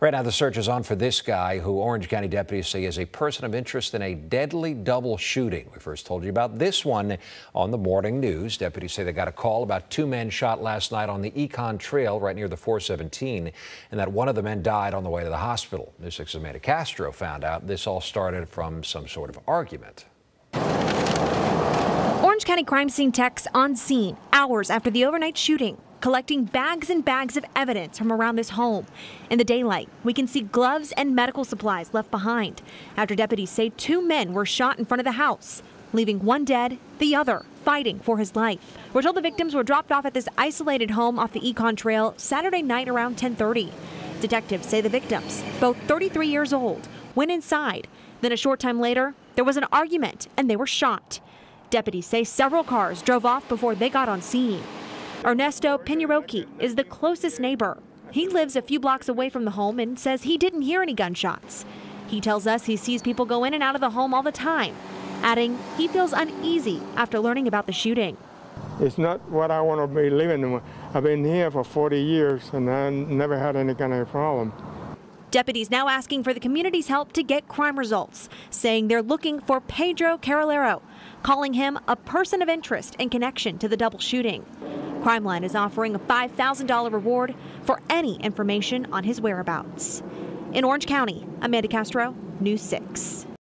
Right now, the search is on for this guy who Orange County deputies say is a person of interest in a deadly double shooting. We first told you about this one on the morning news. Deputies say they got a call about two men shot last night on the Econ Trail right near the 417, and that one of the men died on the way to the hospital. News 6's Amanda Castro found out this all started from some sort of argument. Orange County crime scene techs on scene hours after the overnight shooting collecting bags and bags of evidence from around this home. In the daylight, we can see gloves and medical supplies left behind after deputies say two men were shot in front of the house, leaving one dead, the other fighting for his life. We're told the victims were dropped off at this isolated home off the Econ Trail Saturday night around 1030. Detectives say the victims, both 33 years old, went inside. Then a short time later, there was an argument and they were shot. Deputies say several cars drove off before they got on scene. Ernesto Pinaroki is the closest neighbor. He lives a few blocks away from the home and says he didn't hear any gunshots. He tells us he sees people go in and out of the home all the time, adding he feels uneasy after learning about the shooting. It's not what I want to be living in. I've been here for 40 years and I never had any kind of problem. Deputies now asking for the community's help to get crime results, saying they're looking for Pedro Carolero, calling him a person of interest in connection to the double shooting. Crimeline is offering a $5,000 reward for any information on his whereabouts. In Orange County, Amanda Castro, News 6.